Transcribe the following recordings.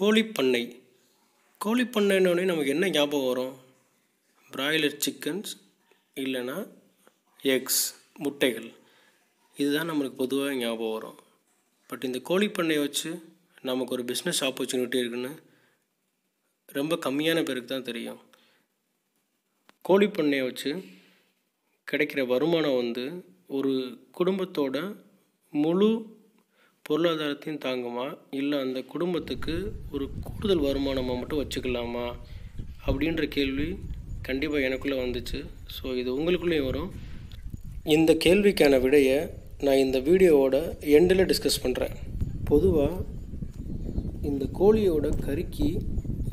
கோழிப்பண்ணை. கோழிப்பண்ணைன்னொடனே நமக்கு என்ன ஞாபகம் வரும்? பிராய்லர் சிக்கன்ஸ் இல்லைன்னா எக்ஸ் முட்டைகள். இதுதான் நம்மளுக்கு பொதுவாக ஞாபகம் வரும். பட் இந்த கோழிப்பண்ணையை வச்சு நமக்கு ஒரு பிஸ்னஸ் ஆப்பர்ச்சுனிட்டி இருக்குன்னு ரொம்ப கம்மியான பேருக்கு தான் தெரியும். கோழிப்பண்ணையை வச்சு கிடைக்கிற வருமானம் வந்து ஒரு குடும்பத்தோட முழு பொருளாதாரத்தையும் தாங்குமா? இல்லை அந்த குடும்பத்துக்கு ஒரு கூடுதல் வருமானமாக மட்டும் வச்சுக்கலாமா? அப்படின்ற கேள்வி கண்டிப்பாக எனக்குள்ளே வந்துச்சு. ஸோ இது உங்களுக்குள்ளேயும் வரும். இந்த கேள்விக்கான விடையை நான் இந்த வீடியோவோட எண்டில் டிஸ்கஸ் பண்ணுறேன் பொதுவாக இந்த கோழியோட கறிக்கு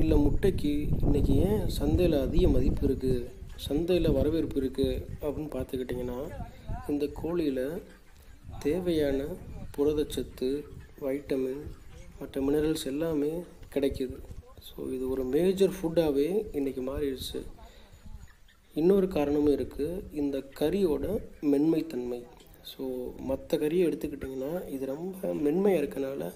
இல்லை முட்டைக்கு இன்றைக்கி ஏன் சந்தையில் அதிக மதிப்பு இருக்குது சந்தையில் வரவேற்பு இருக்குது அப்படின்னு பார்த்துக்கிட்டிங்கன்னா இந்த கோழியில் தேவையான புரதச்சத்து வைட்டமின் மற்ற மினரல்ஸ் எல்லாமே கிடைக்கிது. ஸோ இது ஒரு மேஜர் ஃபுட்டாகவே இன்றைக்கி மாறிடுச்சு. இன்னொரு காரணமும் இருக்குது இந்த கறியோட மென்மைத்தன்மை. ஸோ மற்ற கறியை எடுத்துக்கிட்டிங்கன்னா இது ரொம்ப மென்மையாக இருக்கனால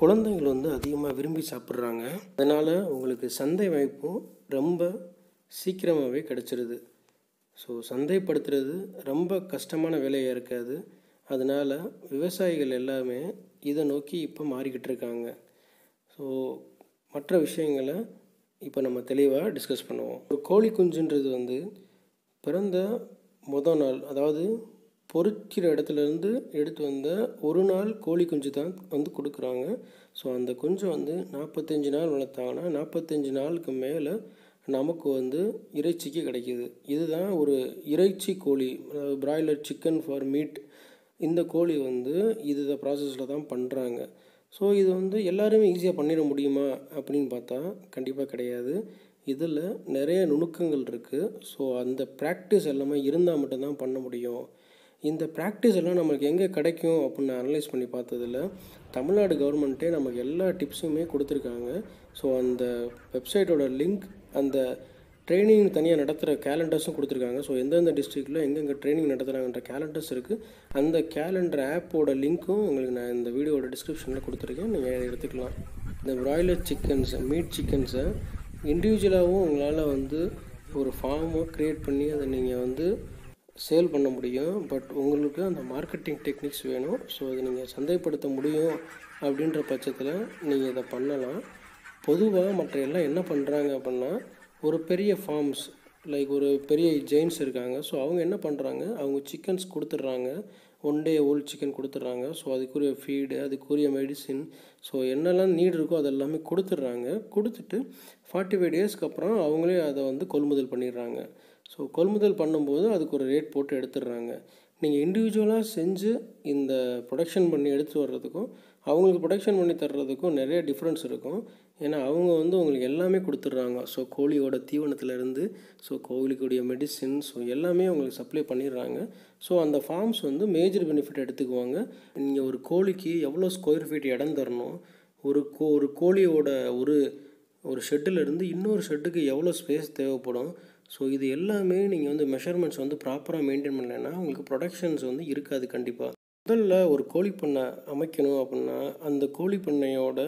குழந்தைகள் வந்து அதிகமாக விரும்பி சாப்பிட்றாங்க. அதனால் உங்களுக்கு சந்தை வாய்ப்பும் ரொம்ப சீக்கிரமாகவே கிடச்சிருது. ஸோ சந்தைப்படுத்துறது ரொம்ப கஷ்டமான வேலையாக இருக்காது. அதனால் விவசாயிகள் எல்லாமே இதை நோக்கி இப்போ மாறிக்கிட்டு இருக்காங்க. ஸோ மற்ற விஷயங்களை இப்போ நம்ம தெளிவாக டிஸ்கஸ் பண்ணுவோம். ஒரு கோழி குஞ்சுன்றது வந்து பிறந்த மொதல் நாள் அதாவது பொறிக்கிற இடத்துலேருந்து எடுத்து வந்த ஒரு நாள் கோழி குஞ்சு தான் வந்து கொடுக்குறாங்க. ஸோ அந்த குஞ்சு வந்து நாற்பத்தஞ்சு நாள் வளர்த்தாங்கன்னா நாற்பத்தஞ்சு நாளுக்கு மேலே நமக்கு வந்து இறைச்சிக்கு கிடைக்கிது. இதுதான் ஒரு இறைச்சி கோழி அதாவது பிராய்லர் சிக்கன் ஃபார் மீட் இந்த கோழி வந்து இது ப்ராசஸில் தான் பண்ணுறாங்க ஸோ இது வந்து எல்லாருமே ஈஸியாக பண்ணிட முடியுமா அப்படின்னு பார்த்தா கண்டிப்பாக கிடையாது. இதில் நிறைய நுணுக்கங்கள் இருக்குது ஸோ அந்த ப்ராக்டிஸ் எல்லாமே இருந்தால் மட்டும்தான் பண்ண முடியும். இந்த ப்ராக்டிஸ் எல்லாம் நம்மளுக்கு எங்கே கிடைக்கும் அப்படின்னு அனலைஸ் பண்ணி பார்த்ததில் தமிழ்நாடு கவர்மெண்ட்டே நமக்கு எல்லா டிப்ஸுமே கொடுத்துருக்காங்க. ஸோ அந்த வெப்சைட்டோட லிங்க் அந்த ட்ரைனிங் தனியாக நடத்துகிற கேலண்டர்ஸும் கொடுத்துருக்காங்க. ஸோ எந்தெந்த டிஸ்ட்ரிக்டில் எங்கெங்கே ட்ரைனிங் நடத்துகிறாங்கன்ற கேலண்டர்ஸ் இருக்குது அந்த கேலண்டர் ஆப்போட லிங்க்கும் உங்களுக்கு நான் இந்த வீடியோட டிஸ்கிரிப்ஷனில் கொடுத்துருக்கேன். நீங்கள் எடுத்துக்கலாம். இந்த ப்ராய்லர் சிக்கன்ஸை மீட் சிக்கன்ஸை இண்டிவிஜுவலாகவும் உங்களால் வந்து ஒரு ஃபார்மை க்ரியேட் பண்ணி அதை நீங்கள் வந்து சேல் பண்ண முடியும். பட் உங்களுக்கு அந்த மார்க்கெட்டிங் டெக்னிக்ஸ் வேணும். ஸோ அதை நீங்கள் சந்தைப்படுத்த முடியும் அப்படின்ற பட்சத்தில் நீங்கள் இதை பண்ணலாம். பொதுவாக மற்ற எல்லாம் என்ன பண்ணுறாங்க அப்படின்னா ஒரு பெரிய ஃபார்ம்ஸ் லைக் ஒரு பெரிய ஜெயின்ஸ் இருக்காங்க. ஸோ அவங்க என்ன பண்ணுறாங்க அவங்க சிக்கன்ஸ் கொடுத்துட்றாங்க. ஒன் டே ஓல்ட் சிக்கன் கொடுத்துட்றாங்க. ஸோ அதுக்குரிய ஃபீடு அதுக்குரிய மெடிசின் ஸோ என்னெல்லாம் நீட் இருக்கோ அதெல்லாமே கொடுத்துட்றாங்க. கொடுத்துட்டு ஃபார்ட்டி ஃபைவ் டேஸ்க்கு அப்புறம் அவங்களே அதை வந்து கொள்முதல் பண்ணிடுறாங்க. ஸோ கொள்முதல் பண்ணும்போது அதுக்கு ஒரு ரேட் போட்டு எடுத்துடுறாங்க. நீங்கள் இண்டிவிஜுவலாக செஞ்சு இந்த ப்ரொடக்ஷன் பண்ணி எடுத்து வர்றதுக்கும் அவங்களுக்கு ப்ரொடக்ஷன் பண்ணி தர்றதுக்கும் நிறைய டிஃப்ரென்ஸ் இருக்கும். ஏன்னா அவங்க வந்து உங்களுக்கு எல்லாமே கொடுத்துட்றாங்க. ஸோ கோழியோட தீவனத்துலேருந்து ஸோ கோழிக்குடைய மெடிசின் ஸோ எல்லாமே உங்களுக்கு சப்ளை பண்ணிடுறாங்க. ஸோ அந்த ஃபார்ம்ஸ் வந்து மேஜர் பெனிஃபிட் எடுத்துக்குவாங்க. நீங்கள் ஒரு கோழிக்கு எவ்வளோ ஸ்கொயர் ஃபீட் இடம் தரணும்? ஒரு கோ ஒரு கோழியோட ஒரு ஒரு ஷெட்டிலேருந்து இன்னொரு ஷெட்டுக்கு எவ்வளோ ஸ்பேஸ் தேவைப்படும்? ஸோ இது எல்லாமே நீங்கள் வந்து மெஷர்மெண்ட்ஸ் வந்து ப்ராப்பராக மெயின்டைன் பண்ணலைன்னா உங்களுக்கு ப்ரொடக்ஷன்ஸ் வந்து இருக்காது கண்டிப்பாக முதல்ல ஒரு கோழி பண்ணை அமைக்கணும் அப்படின்னா அந்த கோழி பண்ணையோட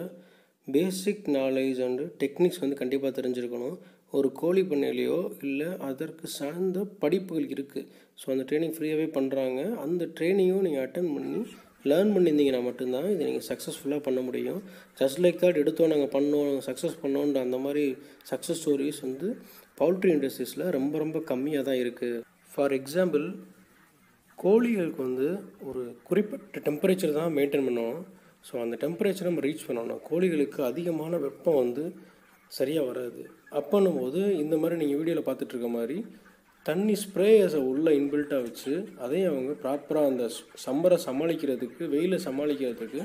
பேசிக் நாலேஜ் அண்டு டெக்னிக்ஸ் வந்து கண்டிப்பாக தெரிஞ்சிருக்கணும். ஒரு கோழி பண்ணையிலையோ இல்லை அதற்கு சார்ந்த படிப்புகள் இருக்குது ஸோ அந்த ட்ரைனிங் ஃப்ரீயாகவே பண்ணுறாங்க அந்த ட்ரைனிங்கும் நீங்கள் அட்டன் பண்ணி லேர்ன் பண்ணியிருந்தீங்கன்னா மட்டும்தான் இதை நீங்கள் சக்ஸஸ்ஃபுல்லாக பண்ண முடியும். ஜஸ்ட் லைக் தட் எடுத்தோம் நாங்கள் பண்ணோம் நாங்கள் சக்ஸஸ் பண்ணோன்ற அந்த மாதிரி சக்ஸஸ் ஸ்டோரிஸ் வந்து பவுல்ட்ரி இண்டஸ்ட்ரீஸில் ரொம்ப ரொம்ப கம்மியாக தான் இருக்குது ஃபார் எக்ஸாம்பிள் கோழிகளுக்கு வந்து ஒரு குறிப்பிட்ட டெம்பரேச்சர் தான் மெயின்டைன் பண்ணணும். ஸோ அந்த டெம்பரேச்சர் நம்ம ரீச் பண்ணணும் கோழிகளுக்கு அதிகமான வெப்பம் வந்து சரியாக வராது. அப்போன்னும் போது இந்த மாதிரி நீங்கள் வீடியோவில் பார்த்துட்ருக்க மாதிரி தண்ணி ஸ்ப்ரேயர்ஸை உள்ளே இன்பில்ட்டாக வச்சு அதையும் அவங்க ப்ராப்பராக அந்த சம்மரை சமாளிக்கிறதுக்கு வெயிலை சமாளிக்கிறதுக்கு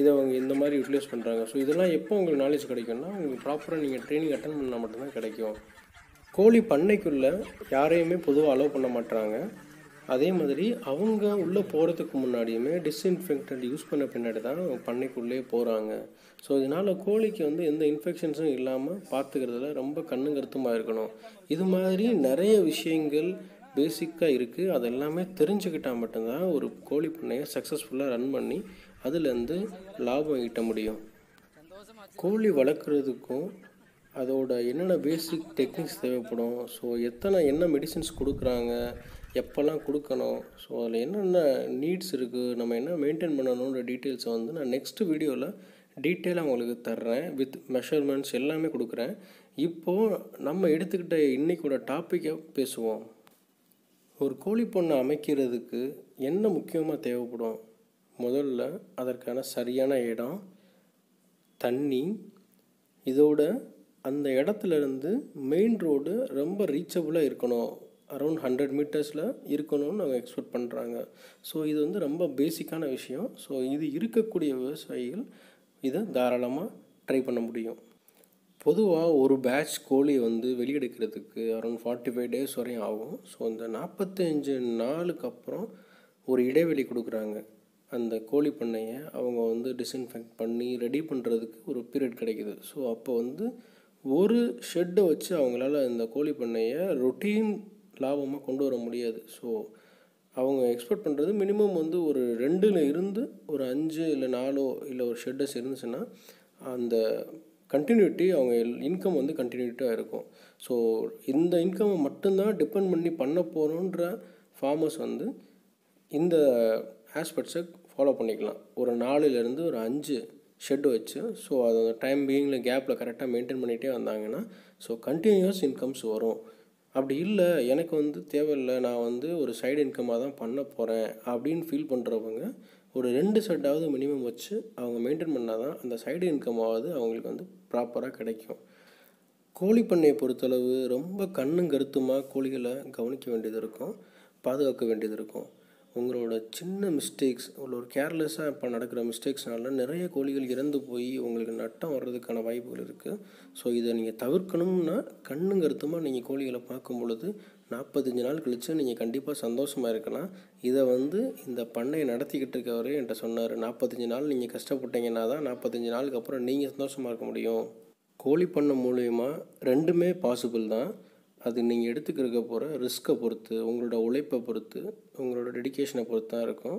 இதை அவங்க இந்த மாதிரி யூட்டிலைஸ் பண்ணுறாங்க ஸோ இதெல்லாம் எப்போ உங்களுக்கு நாலேஜ் கிடைக்கும்னா உங்களுக்கு ப்ராப்பராக நீங்கள் ட்ரைனிங் அட்டன் பண்ணால் மட்டும்தான் கிடைக்கும். கோழி பண்ணைக்குள்ளே யாரையுமே பொதுவாக அலோவ் பண்ண மாட்டாங்க அதே மாதிரி அவங்க உள்ளே போகிறதுக்கு முன்னாடியுமே டிஸ்இன்ஃபெக்டன்ட் யூஸ் பண்ண பின்னாடி தான் அவங்க பண்ணைக்குள்ளே போகிறாங்க ஸோ இதனால் கோழிக்கு வந்து எந்த இன்ஃபெக்ஷன்ஸும் இல்லாமல் பார்த்துக்கிறதுல ரொம்ப கண்ணும் கருத்துமாக இருக்கணும். இது மாதிரி நிறைய விஷயங்கள் பேசிக்காக இருக்குது அது எல்லாமே தெரிஞ்சுக்கிட்டால் மட்டும்தான் ஒரு கோழி பண்ணையை சக்ஸஸ்ஃபுல்லாக ரன் பண்ணி அதுலேருந்து லாபம் ஈட்ட முடியும். கோழி வளர்க்குறதுக்கும் அதோட என்னென்ன பேசிக் டெக்னிக்ஸ் தேவைப்படும்? ஸோ எத்தனை என்ன மெடிசின்ஸ் கொடுக்குறாங்க? எப்போல்லாம் கொடுக்கணும்? ஸோ அதில் என்னென்ன நீட்ஸ் இருக்குது நம்ம என்ன மெயின்டைன் பண்ணணுன்ற டீட்டெயில்ஸை வந்து நான் நெக்ஸ்ட்டு வீடியோவில் டீட்டெயிலாக உங்களுக்கு தர்றேன். வித் மெஷர்மெண்ட்ஸ் எல்லாமே கொடுக்குறேன். இப்போது நம்ம எடுத்துக்கிட்ட இன்றைக்கோட டாப்பிக்கை பேசுவோம். ஒரு கோழி பொண்ணை அமைக்கிறதுக்கு என்ன முக்கியமாக தேவைப்படும்? முதல்ல அதற்கான சரியான இடம் தண்ணி இதோட அந்த இடத்துலேருந்து மெயின் ரோடு ரொம்ப ரீச்சபுளாக இருக்கணும். அரௌண்ட் ஹண்ட்ரட் மீட்டர்ஸில் இருக்கணும்னு நாங்கள் எக்ஸ்பெக்ட் பண்ணுறாங்க ஸோ இது வந்து ரொம்ப பேசிக்கான விஷயம். ஸோ இது இருக்கக்கூடிய விவசாயிகள் இதை தாராளமாக ட்ரை பண்ண முடியும். பொதுவாக ஒரு பேட்ச் கோழி வந்து வெளியெடுக்கிறதுக்கு அரௌண்ட் ஃபார்ட்டி ஃபைவ் டேஸ் வரையும் ஆகும். ஸோ இந்த நாற்பத்தஞ்சு நாளுக்கு அப்புறம் ஒரு இடைவெளி கொடுக்குறாங்க. அந்த கோழி பண்ணையை அவங்க வந்து டிஸ்இன்ஃபெக்ட் பண்ணி ரெடி பண்ணுறதுக்கு ஒரு பீரியட் கிடைக்குது. ஸோ அப்போ வந்து ஒரு ஷெட்டை வச்சு அவங்களால இந்த கோழி பண்ணையை ரொட்டீன் லாபமாக கொண்டு வர முடியாது. ஸோ அவங்க எக்ஸ்பெக்ட் பண்ணுறது மினிமம் வந்து ஒரு ரெண்டில் இருந்து ஒரு அஞ்சு இல்லை நாலோ இல்லை ஒரு ஷெட்டஸ் இருந்துச்சுன்னா அந்த கண்டினியூட்டி அவங்க இன்கம் வந்து கண்டினியூட்டாக இருக்கும். ஸோ இந்த இன்கம்மை மட்டும்தான் டிபெண்ட் பண்ணி பண்ண போகிறோன்ற ஃபார்மர்ஸ் வந்து இந்த ஆஸ்பெக்ட்ஸை ஃபாலோ பண்ணிக்கலாம். ஒரு நாலுலேருந்து ஒரு அஞ்சு ஷெட் வச்சு ஸோ அது டைம் பீயிங்கில் கேப்பில் கரெக்டாக மெயின்டைன் பண்ணிகிட்டே வந்தாங்கன்னா ஸோ கண்டினியூஸ் இன்கம்ஸ் வரும். அப்படி இல்லை எனக்கு வந்து தேவையில்லை நான் வந்து ஒரு சைடு இன்கமாக தான் பண்ண போகிறேன் அப்படின்னு ஃபீல் பண்ணுறவங்க ஒரு ரெண்டு செட்டாவது மினிமம் வச்சு அவங்க மெயின்டைன் பண்ணால் தான் அந்த சைடு இன்கமாவது அவங்களுக்கு வந்து ப்ராப்பராக கிடைக்கும். கோழி பண்ணையை பொறுத்தளவு ரொம்ப கண்ணும் கருத்துமாக கோழிகளை கவனிக்க வேண்டியது இருக்கும் பாதுகாக்க வேண்டியது இருக்கும். உங்களோட சின்ன மிஸ்டேக்ஸ் உள்ள ஒரு கேர்லெஸ்ஸாக இப்போ நடக்கிற மிஸ்டேக்ஸ்னால நிறைய கோழிகள் இறந்து போய் உங்களுக்கு நட்டம் வர்றதுக்கான வாய்ப்புகள் இருக்குது ஸோ இதை நீங்கள் தவிர்க்கணும்னா கண்ணுங்கருத்துமாக நீங்கள் கோழிகளை பார்க்கும் பொழுது நாற்பத்தஞ்சு நாள் கழித்து நீங்கள் கண்டிப்பாக சந்தோஷமாக இருக்கலாம். இதை வந்து இந்த பண்ணையை நடத்திக்கிட்டு இருக்கவரே என்கிட்ட சொன்னார். நாற்பத்தஞ்சு நாள் நீங்கள் கஷ்டப்பட்டீங்கன்னா தான் நாற்பத்தஞ்சு நாளுக்கு அப்புறம் நீங்கள் சந்தோஷமாக இருக்க முடியும். கோழி பண்ணை மூலயமா ரெண்டுமே பாசிபிள் தான். அது நீங்கள் எடுத்துக்கிறக்க போகிற ரிஸ்க்கை பொறுத்து உங்களோட உழைப்பை பொறுத்து உங்களோட டெடிக்கேஷனை பொறுத்து தான் இருக்கும்.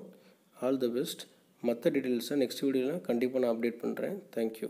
ஆல் த பெஸ்ட் மற்ற டீட்டெயில்ஸை நெக்ஸ்ட் வீடியோவில் கண்டிப்பாக நான் அப்டேட் பண்ணுறேன் தேங்க்யூ